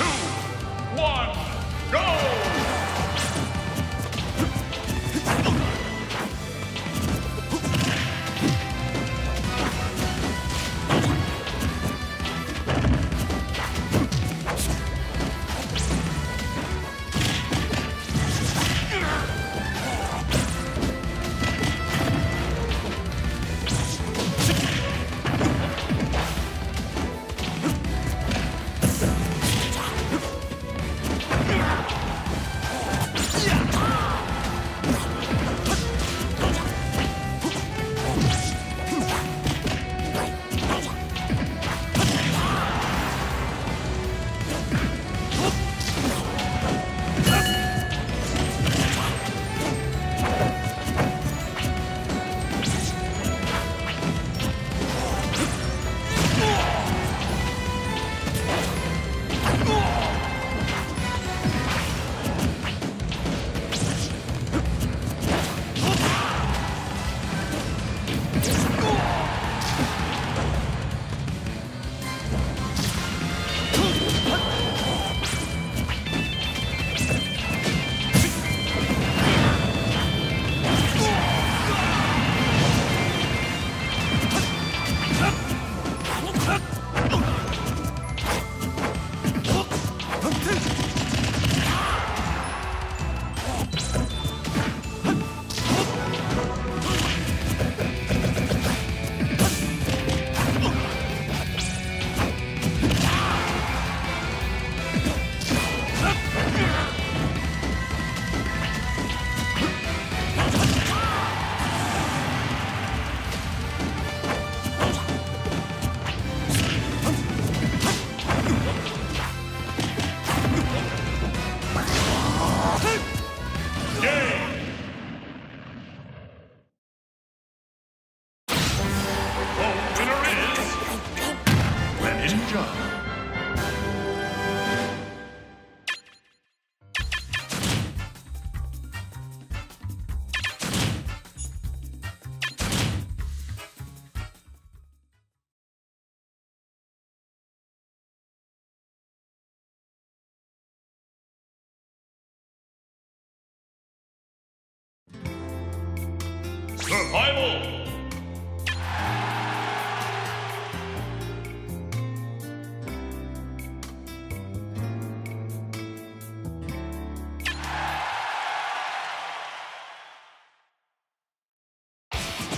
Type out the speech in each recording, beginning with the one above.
two, one. Georgia. Survival!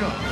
Sure.